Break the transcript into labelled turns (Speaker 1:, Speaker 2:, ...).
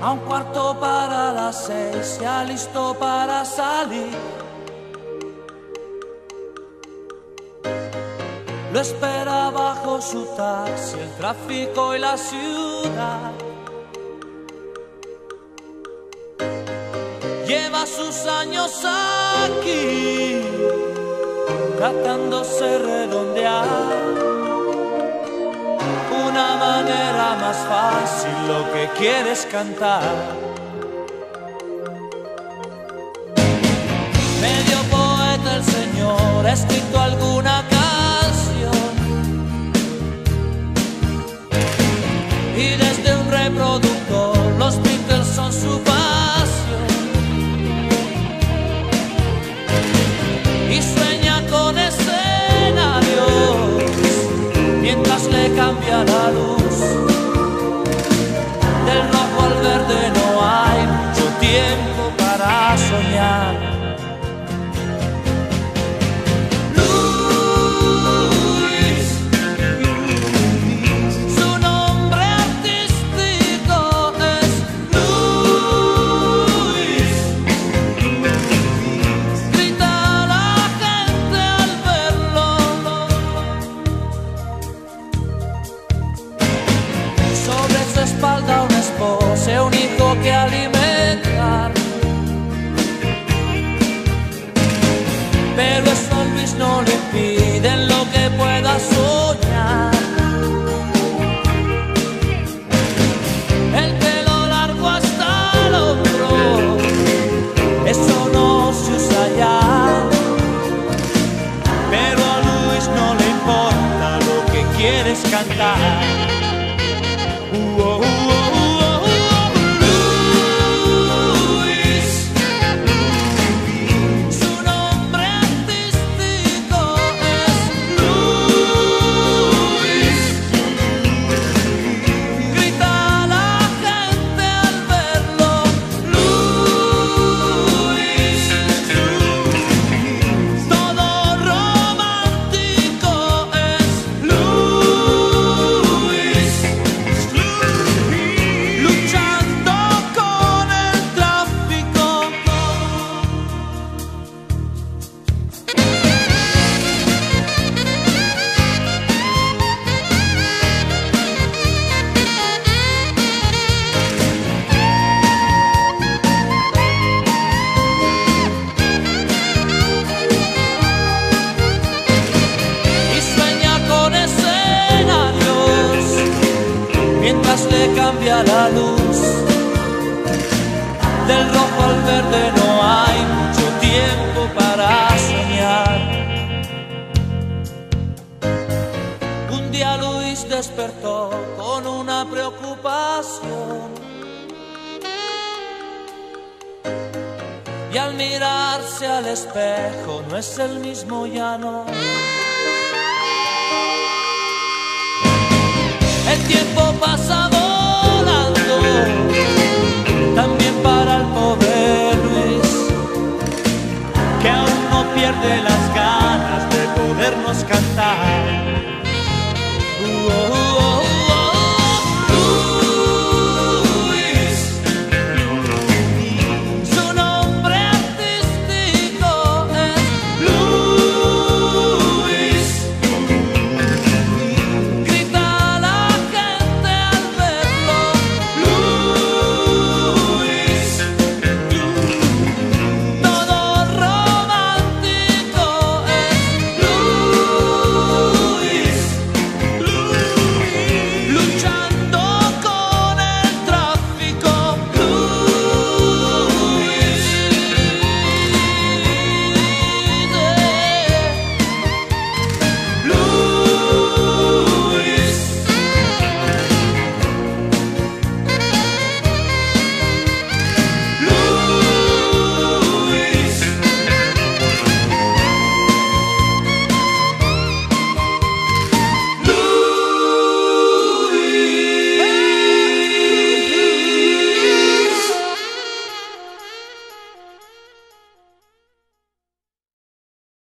Speaker 1: A un cuarto para las seis, ya listo para salir. Lo espera bajo su taxi, el tráfico y la ciudad. Lleva sus años aquí, tratándose redondear una manera más fácil lo que quieres cantar. Medio poeta el Señor ha escrito alguna espalda una esposa y un hijo que alimentar. Pero eso a Luis no le impide en lo que pueda soñar. Cambia la luz. Del rojo al verde no hay mucho tiempo para soñar. Un día Luis despertó con una preocupación. Y al mirarse al espejo no es el mismo ya no. pierde las ganas de podernos cantar.